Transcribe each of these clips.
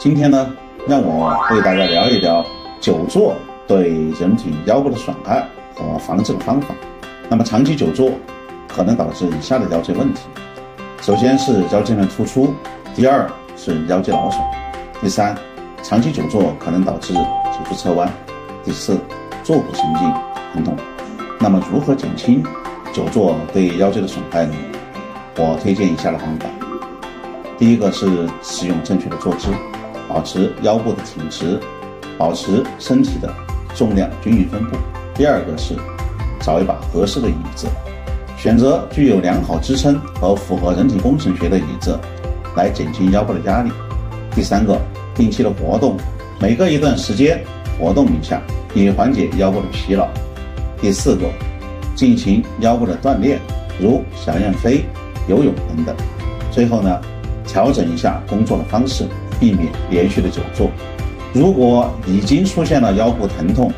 今天呢，让我为大家聊一聊久坐对人体腰部的损害和防治的方法。那么长期久坐可能导致以下的腰椎问题：首先是腰间盘突出，第二是腰肌劳损，第三，长期久坐可能导致脊柱侧弯，第四，坐骨神经疼痛。那么如何减轻久坐对腰椎的损害呢？我推荐以下的方法。第一个是使用正确的坐姿，保持腰部的挺直，保持身体的重量均匀分布。第二个是找一把合适的椅子，选择具有良好支撑和符合人体工程学的椅子，来减轻腰部的压力。第三个，定期的活动，每隔一段时间活动一下，以缓解腰部的疲劳。第四个，进行腰部的锻炼，如小燕飞、游泳等等。最后呢？调整一下工作的方式，避免连续的久坐。如果已经出现了腰部疼痛，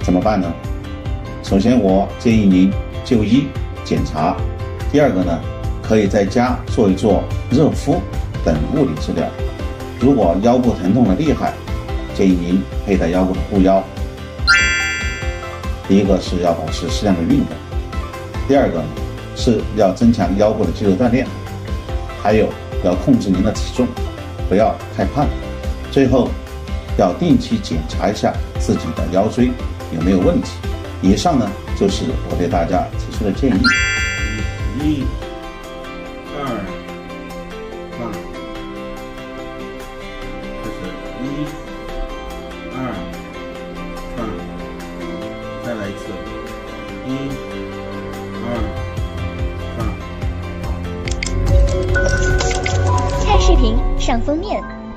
怎么办呢？首先，我建议您就医检查。第二个呢，可以在家做一做热敷等物理治疗。如果腰部疼痛的厉害，建议您佩戴腰部的护腰。第一个是要保持适量的运动，第二个是要增强腰部的肌肉锻炼，还有。要控制您的体重，不要太胖。最后，要定期检查一下自己的腰椎有没有问题。以上呢，就是我对大家提出的建议。一、二、放，就是一、二、放，再来一次，一、上封面。